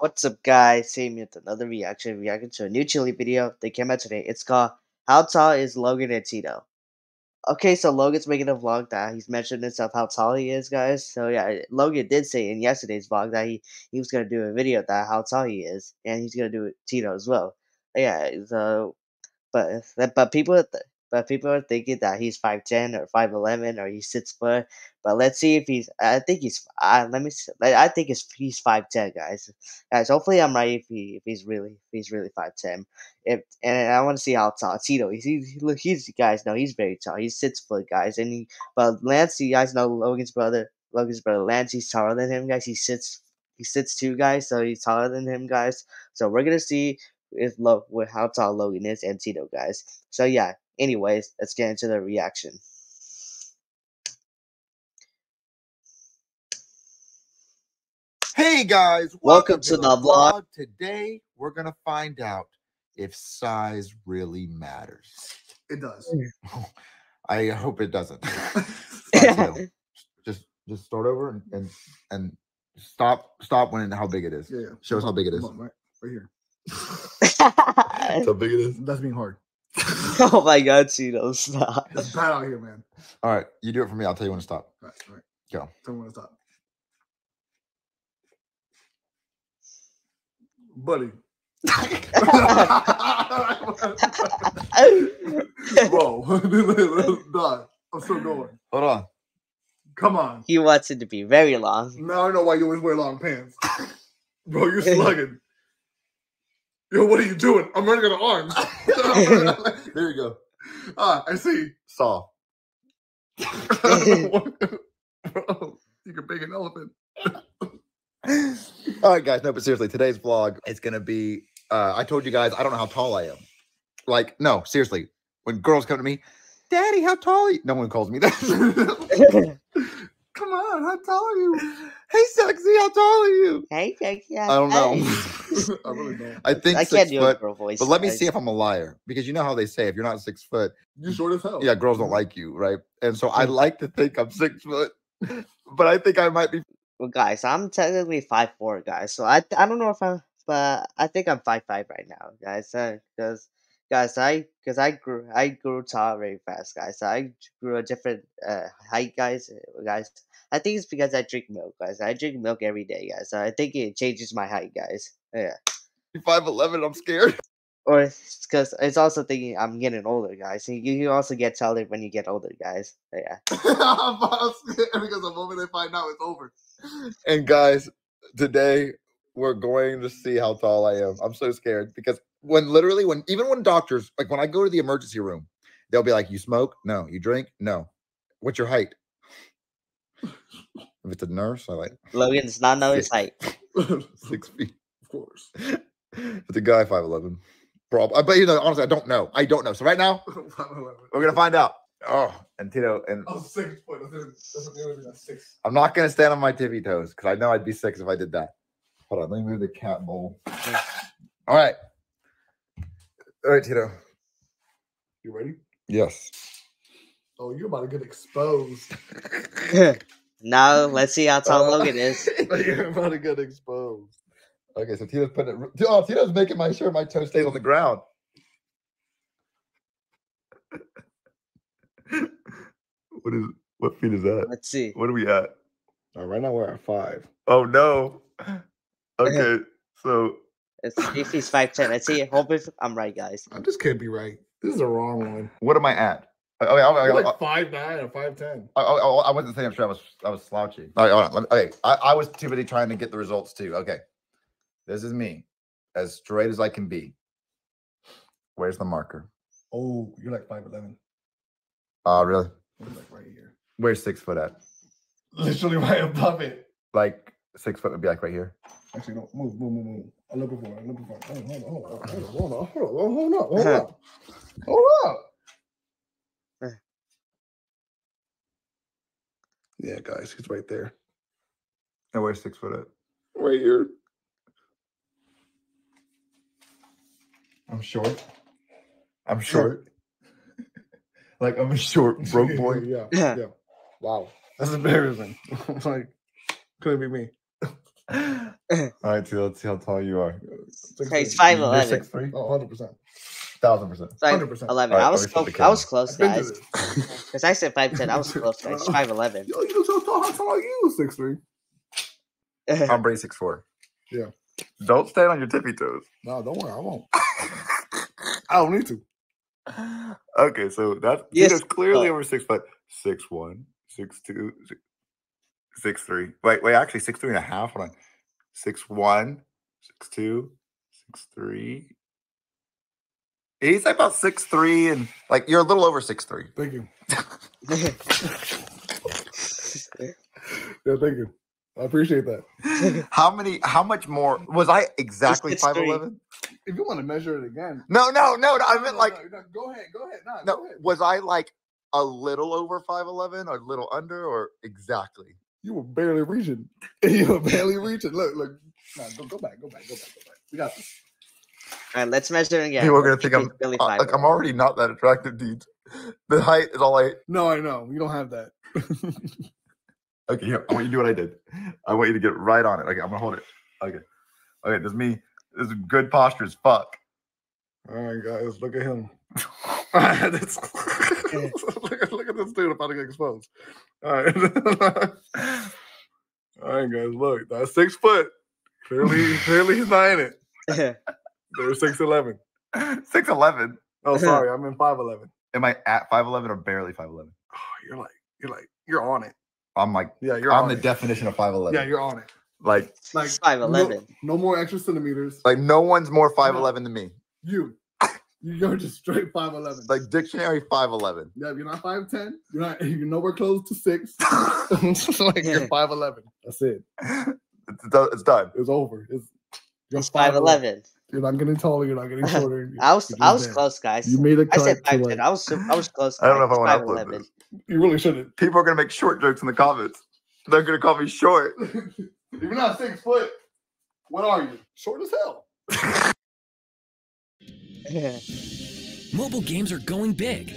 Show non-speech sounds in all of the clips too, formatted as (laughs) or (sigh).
What's up, guys? Same with another reaction. Reaction to a new Chilly video that came out today. It's called How Tall is Logan and Tito? Okay, so Logan's making a vlog that he's mentioned himself how tall he is, guys. So yeah, Logan did say in yesterday's vlog that he, he was gonna do a video that how tall he is, and he's gonna do it Tito as well. Yeah, so but but people but people are thinking that he's five ten or five eleven or he's six foot. But let's see if he's. I think he's. Uh, let me. I think he's he's five ten, guys. Guys, hopefully I'm right. If he if he's really if he's really five ten. If and I want to see how tall Tito. He's he's, he's guys know he's very tall. He's six foot, guys. And he, but Lance, you guys know Logan's brother. Logan's brother Lance. He's taller than him, guys. He sits he sits two guys, so he's taller than him, guys. So we're gonna see if Lo with how tall Logan is and Tito, guys. So yeah, Anyways, let's get into the reaction. Hey guys, welcome, welcome to, to, the, vlog. vlog. Today we're gonna find out if size really matters. It does. Mm. (laughs) I hope it doesn't. (laughs) (laughs) just just start over and, and and stop stop when how big it is. Yeah, yeah. Show us how big it is. On, right, right here. That's how big it is. That's being hard. (laughs) oh my god, Tito, stop. It's bad out here, man. All right, you do it for me. I'll tell you when to stop. All right, all right. Go. Tell me when to stop. Buddy. (laughs) Bro, (laughs) done. I'm still going. Hold on. Come on. He wants it to be very long. Now I know why you always wear long pants. Bro, you're slugging. Yo, what are you doing? I'm running out of arms. (laughs) (laughs) there you go. Ah, I see. Saw. Bro, (laughs) you can bake an elephant. All right, guys. No, but seriously, today's vlog is gonna be. Uh, I told you guys I don't know how tall I am. Like, no, seriously. When girls come to me, Daddy, how tall are you? No one calls me that. Come on, how tall are you? Hey, sexy, how tall are you? Hey, sexy. I don't know. (laughs) (laughs) I really don't. I think I six foot. Voice, but let me see if I'm a liar because you know how they say if you're not six foot, you're short as hell. Yeah, girls don't mm-hmm. like you, right? And so I mm. like to think I'm six foot, (laughs) but I think I might be. Well, guys, I'm technically five four, guys. So I I don't know if I'm, but I think I'm five five right now, guys. Uh, because. Uh, guys i because i grew i grew tall very fast guys i grew a different uh, height guys guys I think it's because I drink milk, guys. I drink milk every day, guys. So I think it changes my height, guys. Yeah. Five eleven. I'm scared. (laughs) Or because it's, it's also thinking I'm getting older, guys. You, you also get taller when you get older, guys. Yeah. (laughs) Because the moment they find out, it's over. And guys, today we're going to see how tall I am. I'm so scared because when literally when even when doctors like when I go to the emergency room, they'll be like, "You smoke? No. You drink? No. What's your height? If it's a nurse, I like Logan does not know his height. (laughs) Six (laughs) feet. Of course. It's a guy, 5'11. Probably. Uh, but you know, honestly, I don't know. I don't know. So right now, (laughs) we're gonna find out. Oh, and Tito and I was six foot. That's six. I'm not gonna stand on my tippy toes because I know I'd be six if I did that. Hold on, let me move the cat bowl. All right. All right, Tito. You ready? Yes. Oh, you're about to get exposed. (laughs) now let's see how tall uh, Logan is. (laughs) you're about to get exposed. Okay, so Tito's putting it. Oh, Tito's making my sure my toe stays on the ground. (laughs) what is what feet is that? Let's see. What are we at? Oh, right now we're at five. Oh no. Okay, (laughs) so if he's five ten. Let's see. Hope if I'm right, guys. I just can't be right. This is the wrong one. What am I at? I, I, I, I, like five nine or five ten. I, I, I wasn't saying I'm sure I was I was slouchy. All right, hold on. Okay, I, I was too busy trying to get the results too. Okay, this is me, as straight as I can be. Where's the marker? Oh, you're like five eleven. Oh, uh, really? You're like right here. Where's six foot at? Literally right above it. Like six foot would be like right here. Actually, no, move, move, move, move. I look before. I look before. Hold on, hold on, hold on, hold on, hold on, hold on, hold on, hold on. Hold up. Yeah, guys, he's right there. And where's six foot at? Right here. I'm short. I'm short. (laughs) like I'm a short broke boy. (laughs) yeah, yeah. (laughs) Wow, that's embarrassing. like, couldn't be me. All right, so let's see how tall you are. Six Hey, it's three. five You're eleven. six three, Oh, 100 percent. thousand percent. 100%. eleven. Alright, I was let me flip close. I was close, I've been to guys. Because (laughs) I said five ten. I was close, guys. (laughs) Five eleven. Yo, you look so tall. How tall are you? Six three. (laughs) I'm Brady six four. Yeah. Don't stand on your tippy toes. No, don't worry. I won't. I don't need to. Okay, so that's Yes, Tito's clearly uh, over six foot. Six one, six two, six, six three. Wait, wait, actually six three and a half. Hold on. Six one, six two, six three. He's like about six three and like you're a little over six three. Thank you. (laughs) Yeah, thank you. I appreciate that. how many how much more was I exactly five eleven? If you want to measure it again, No, no, no, no. I meant no, like no, no, go ahead, go ahead. No, go ahead. was I like a little over five eleven or a little under or exactly? You were barely reaching. (laughs) you were barely reaching. Look, look. Nah, go, go back, go back, go back, go back. We got this. All right, let's measure it again. People are gonna think I'm It's uh, five. like I'm already not that attractive, dude. The height is all I No, I know. You don't have that. (laughs) Okay, here, I want you to do what I did. I want you to get right on it. Okay, I'm gonna hold it. Okay. Okay, this is me. This is good posture as fuck. All right, guys, look at him. (laughs) That's- look, at, look at this dude about to get exposed. All right. (laughs) All right, guys, look. That's six foot. Clearly, clearly he's not in it. They're six eleven. (laughs) Six eleven. Oh, uh-huh. sorry, I'm in five eleven. Am I at five eleven or barely five eleven? Oh, you're like, you're like, you're on it. I'm like Yeah, you're I'm on the it. definition of five eleven. Yeah, you're on it. like Like five no- eleven. No, more extra centimeters. like no one's more five eleven than me. You, you're just straight five eleven. Like dictionary five eleven. yeah, you're not five ten. You're not. You're nowhere close to six. (laughs) (laughs) like you're five eleven. That's it. It's, do- it's done. It's over. It's you're It's five eleven. You're not getting taller. You're not getting (laughs) shorter. I was I was there. close, guys. You made a I cut. said to, five like- I was I was close. I don't know if I guys. want to upload this. You really shouldn't. People are gonna make short jokes in the comments. They're gonna call me short. you're not six foot, what are you? Short as hell. (laughs) Mobile games are going big.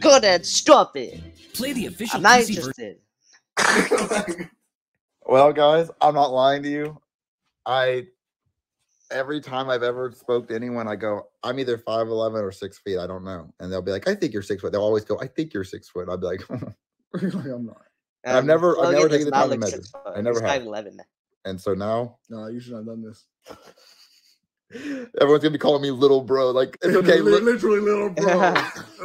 Go ahead, stop it. Play the official I'm not PC version. interested. (laughs) Well, guys, I'm not lying to you. I every time I've ever spoke to anyone, I go, I'm either five eleven or six feet. I don't know, and they'll be like, I think you're six foot. They'll always go, I think you're six foot. I'll be like, (laughs) Like, I'm not. And I've um, never- I've never taken the time to measure. six foot. I never He's have. five eleven. and so now No, you should not have done this. Everyone's gonna be calling me little bro. Like it's (laughs) okay. Li- li- literally, little (laughs) bro.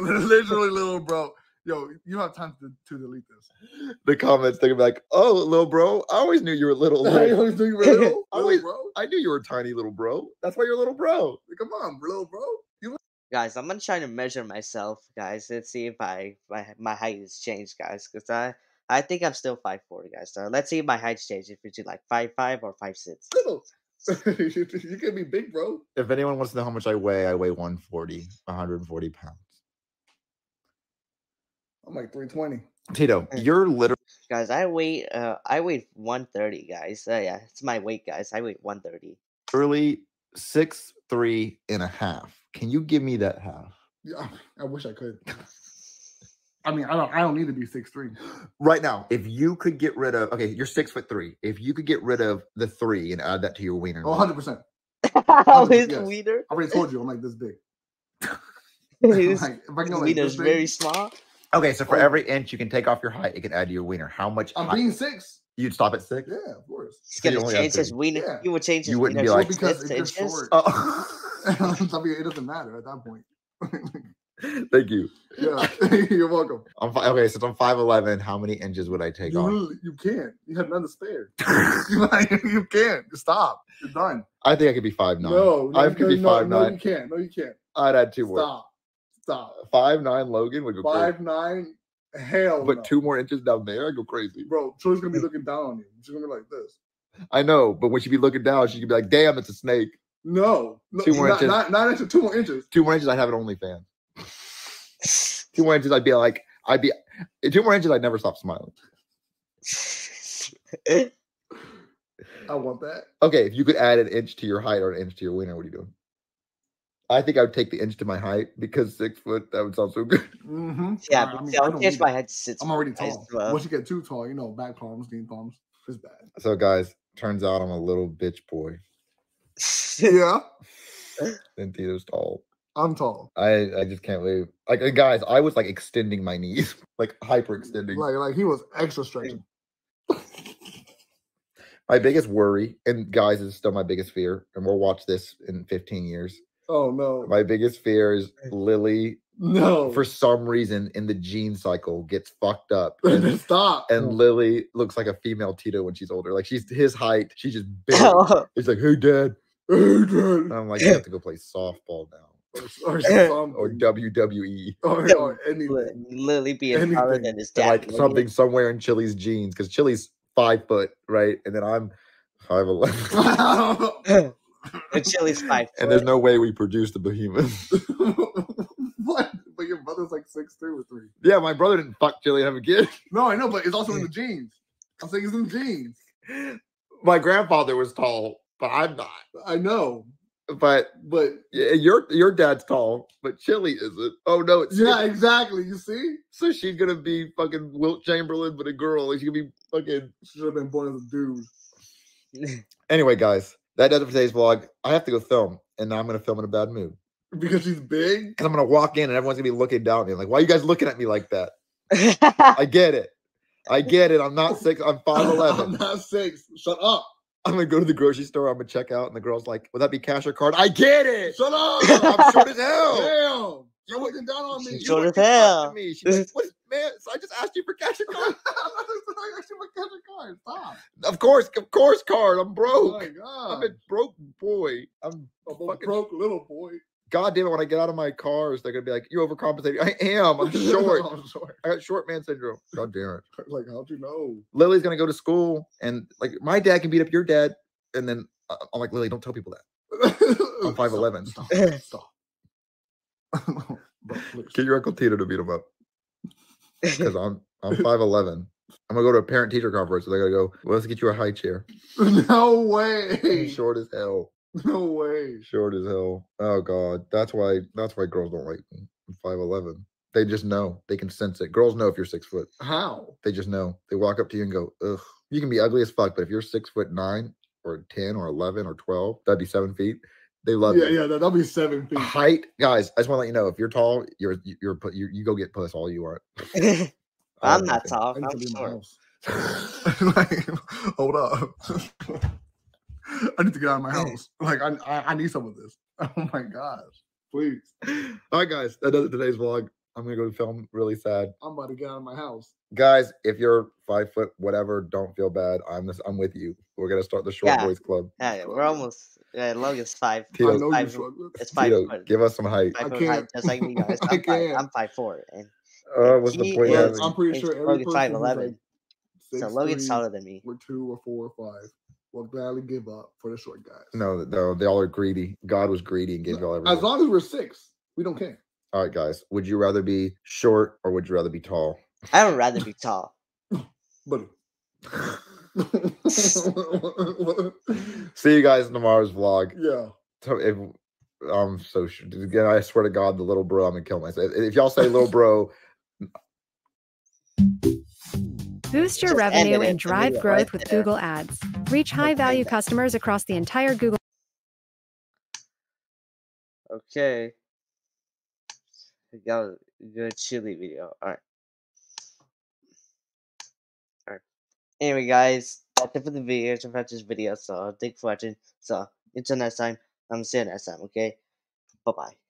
(laughs) literally, little bro. Yo, you have time to, to delete this. the comments they're gonna be like, oh, little bro. I always knew you were little. I always knew you were little, little Always- bro. I knew you were a tiny little bro. That's why you're a little bro. Come on, little bro. You Guys, I'm gonna try to measure myself, guys. Let's see if I my my height has changed, guys. Cause I I think I'm still five four, guys. So let's see if my height's changed. If it's like five five or five six. little. You, you can be big, bro. If anyone wants to know how much I weigh, I weigh 140, 140 pounds. I'm like 320. Tito, you're literally Guys, I weigh uh I weigh one thirty, guys. Uh, yeah, it's my weight, guys. I weigh one thirty. literally six three and a half. Can you give me that half? Yeah, I wish I could. (laughs) I mean, I don't. I don't need to be six three. Right now, if you could get rid of okay, you're six foot three. If you could get rid of the three and add that to your wiener, Oh, 100 percent. (laughs) How his yes. wiener? I already told you, I'm like this big. I'm (laughs) (laughs) His like, if I can his like wiener's very small. okay, so for Oh. every inch you can take off your height, it can add to your wiener. How much? I'm height- being six. You'd stop at six. Yeah, of course. He's So gonna only change his wiener. Yeah. He would change his You wouldn't wiener be like- Well, because six if you're short, Oh, I mean, it doesn't matter at that point. (laughs) thank you. yeah, (laughs) you're welcome. I'm fi- okay. Since I'm five eleven, how many inches would I take You off? really, you can't. You have none to spare. (laughs) you, can't. Stop. You're done. I think I could be five nine. No, no, I could be no, five no, nine. you can't. No, you can't. I'd add two more. Stop. Stop. Five nine Logan would go crazy. Five nine. Hell But no. two more inches down there, I go crazy. Bro, Troy's gonna be looking down on you. She's gonna be like this. I know, but when she be looking down, she could be like, "Damn, it's a snake." No, no Two more not, inches. Not, not inches, two more inches. Two more inches, I'd have an OnlyFans. Two more inches, I'd be like, I'd be. Two more inches, I'd never stop smiling. I want that. Okay, if you could add an inch to your height or an inch to your wiener, what are you doing? I think I would take the inch to my height because six foot that would sound so good. Mm-hmm. yeah, I, but mean, see, I I'll don't change need my it. head to six. I'm already tall. uh, Once you get too tall, you know, back palms, knee palms. It's bad. So guys, turns out I'm a little bitch boy. (laughs) Yeah, And Tito's tall. I'm tall. I I just can't believe like uh, guys, I was like extending my knees, (laughs) like hyper extending. Like like he was extra stretching. (laughs) My biggest worry, and guys, is still my biggest fear, and we'll watch this in 15 years. Oh no, My biggest fear is Lily, no. for some reason, in the gene cycle, gets fucked up. (laughs) And, Stop. and Lily looks like a female Tito when she's older. Like she's his height. She's just big. He's like, hey dad. Hey, Dad. I'm like, you have to (clears throat) go play softball now. Or, or. (laughs) Or WWE. or, (laughs) or anything. Li- Lily being taller than his And, dad. like Lily. something somewhere in Chilly's genes. Because Chilly's five foot, right? And then I'm five eleven. (laughs) And Chilly's five. and there's no way we produced the behemoth. what? But your brother's like six two or three. yeah, my brother didn't fuck Chilly and have a kid. No, I know, but it's also in the genes. I'm saying it's in the genes. My grandfather was tall, but I'm not. I know, But but yeah, your your dad's tall, but Chilly isn't. Oh no, it's yeah, exactly. You see, So she's gonna be fucking Wilt Chamberlain, but a girl. She's gonna be fucking. should have been born as a dude (laughs) Anyway, guys, that does it for today's vlog. I have to go film, and now I'm gonna film in a bad mood. because she's big. And I'm gonna walk in, and everyone's gonna be looking down at me, like, "Why are you guys looking at me like that?" (laughs) I get it. I get it. I'm not six. I'm five (laughs) eleven. I'm not six. Shut up. I'm gonna go to the grocery store. I'm gonna check out, and the girl's like, "Would that be cash or card?" I get it. Shut up. (laughs) I'm short as hell. Damn. You're looking down on me. She's short as hell. Me. She's like, "What, man?" So I just asked you for cash or card. (laughs) (laughs) I actually want cash a card. Stop. of course, of course, card. I'm Oh broke. my god. I'm a broke boy. I'm I'm a fucking broke little boy. God damn it, when I get out of my cars, they're gonna be like, You're overcompensating. I am, I'm short. (laughs) I'm short. I got short man syndrome. God damn it. (laughs) Like, how'd you know? Lily's gonna go to school and like my dad can beat up your dad. And then uh, I'm like, Lily, don't tell people that. I'm (laughs) 5'11". Stop. Stop. Bro. Get your Uncle Tito to beat him up. Because I'm I'm 5'11. I'm gonna go to a parent teacher conference. So they're gonna go, well, let's get you a high chair. No I'm way. short as hell. (laughs) No way. Short as hell. Oh god. That's why that's why girls don't like me. I'm 5'11. They just know. They can sense it. Girls know if you're six foot. How? They just know. They walk up to you and go, ugh. You can be ugly as fuck, but if you're six foot nine or 10 or 11 or 12, that'd be seven feet. They love Yeah, you. yeah, that, that'll be seven feet. Height, guys, I just want to let you know if you're tall, you're, you're, put you, you go get puss all you want. (laughs) I'm not tall. I need to I'm short. (laughs) like, hold up. I need to get out of my house. Like, I, I, I need some of this. (laughs) Oh my gosh. Please. All right, guys, that does it today's vlog. I'm gonna go film really sad. I'm about to get out of my house. Guys, if you're five foot, whatever, don't feel bad. I'm this, I'm with you. We're gonna start the short Yeah. boys club. Yeah, yeah, we're almost. Yeah, Logan's five. Tito, I know five you're. It's five Tito, foot. give us some height. Five I foot height, can't. just like me (laughs) guys. I I'm five, can't. I'm five four, and Uh, what's the point? is- I'm pretty sure every Logan's person five who's eleven. like So Logan's 6'3", taller than me. We're two or four or five. Will gladly give up for the short guys. No, no, they all are greedy. God was greedy and gave y'all everything. As long as we're six, we don't care. all right, guys. Would you rather be short or would you rather be tall? I would rather be tall. (laughs) But (laughs) See you guys in tomorrow's vlog. yeah. So if I'm so sure, again, I swear to God, the little bro, I'm gonna kill myself. If y'all say little bro, Boost your revenue and drive growth with there. Google Ads. Reach high value that. customers across the entire Google Okay. We got a good Chilly video. Alright. Alright. Anyway, guys, that's it for the video. It's about this video. So, thanks for watching. So, until next time, I'm gonna see you next time, okay? Bye bye.